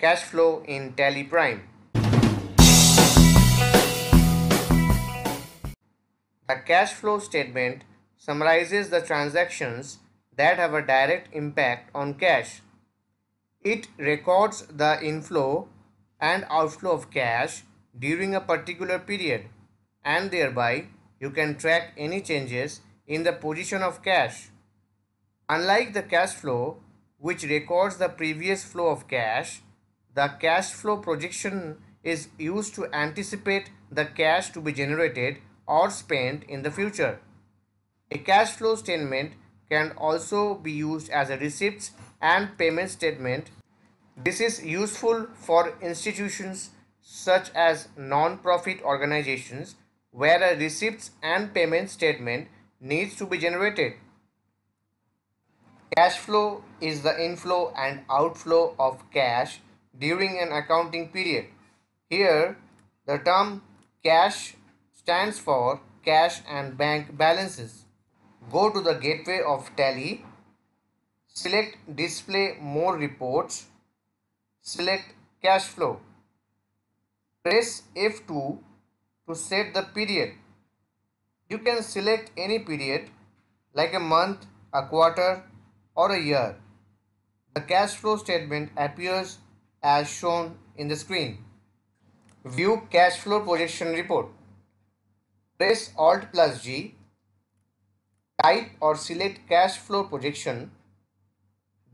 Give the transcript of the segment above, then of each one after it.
cash flow in Tally Prime. The cash flow statement summarizes the transactions that have a direct impact on cash. It records the inflow and outflow of cash during a particular period and thereby you can track any changes in the position of cash. Unlike the cash flow, which records the previous flow of cash, the cash flow projection is used to anticipate the cash to be generated or spent in the future. A cash flow statement can also be used as a receipts and payment statement. This is useful for institutions such as non-profit organizations where a receipts and payment statement needs to be generated. Cash flow is the inflow and outflow of cash during an accounting period. Here, the term cash stands for cash and bank balances. Go to the gateway of Tally, select display more reports, select cash flow. Press F2 to set the period. You can select any period like a month, a quarter or a year. The cash flow statement appears as shown in the screen. View cash flow projection report. Press Alt plus G. Type or select cash flow projection.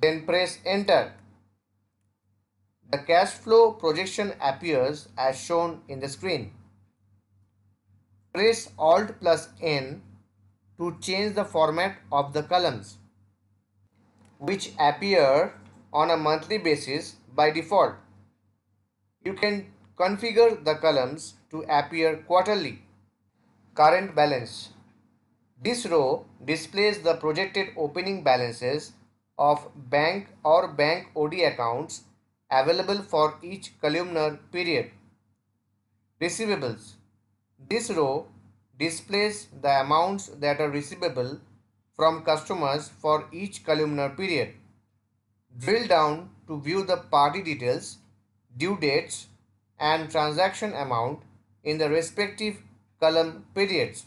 Then press enter. The cash flow projection appears as shown in the screen. Press Alt plus N to change the format of the columns which appear on a monthly basis by default. You can configure the columns to appear quarterly. Current balance. This row displays the projected opening balances of bank or bank OD accounts available for each columnar period. Receivables. This row displays the amounts that are receivable from customers for each columnar period. Drill down to view the party details, due dates and transaction amount in the respective column periods.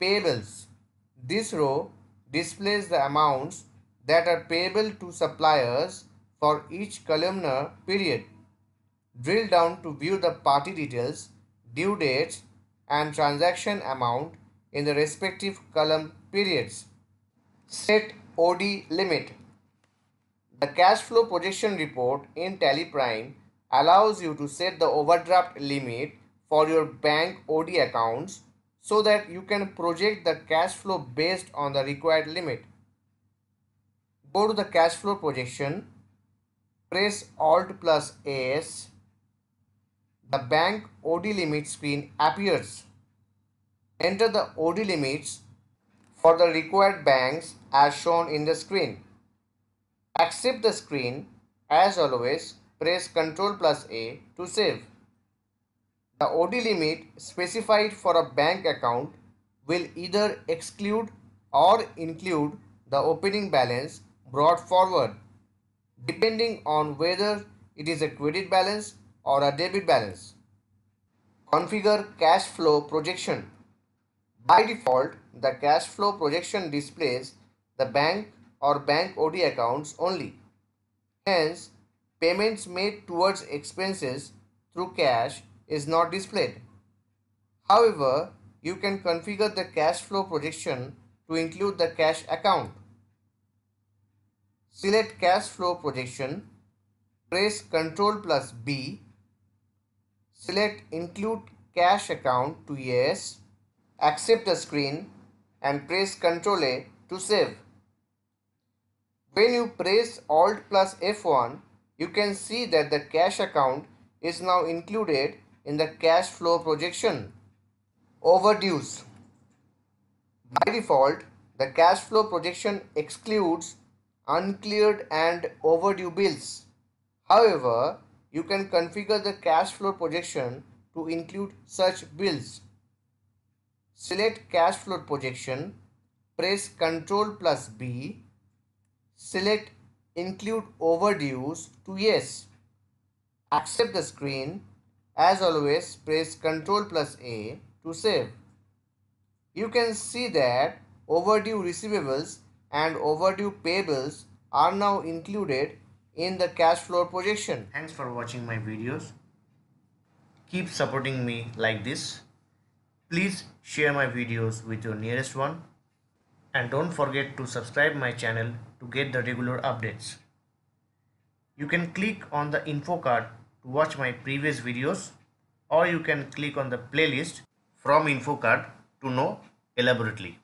Payables. This row displays the amounts that are payable to suppliers for each columnar period. Drill down to view the party details, due dates and transaction amount in the respective column periods. Set OD limit. The cash flow projection report in Tally Prime allows you to set the overdraft limit for your bank OD accounts so that you can project the cash flow based on the required limit. Go to the cash flow projection, press Alt plus S. The bank OD limit screen appears. Enter the OD limits for the required banks as shown in the screen. Accept the screen. As always, press Ctrl plus A to save. The OD limit specified for a bank account will either exclude or include the opening balance brought forward depending on whether it is a credit balance or a debit balance. Configure cash flow projection. By default, the cash flow projection displays the bank or bank OD accounts only. Hence, payments made towards expenses through cash is not displayed. However, you can configure the cash flow projection to include the cash account. Select cash flow projection, press Ctrl plus B, select include cash account to yes accept the screen and press Ctrl A to save. When you press Alt plus F1, you can see that the cash account is now included in the cash flow projection. Overdues. By default, the cash flow projection excludes uncleared and overdue bills. However, you can configure the cash flow projection to include such bills. Select cash flow projection, press Ctrl plus B, select include overdues to yes. accept the screen. As always, press Ctrl plus A to save. You can see that overdue receivables and overdue payables are now included in the cash flow projection. Thanks for watching my videos. Keep supporting me like this. Please share my videos with your nearest one and don't forget to subscribe my channel to get the regular updates. You can click on the info card to watch my previous videos or you can click on the playlist from info card to know elaborately.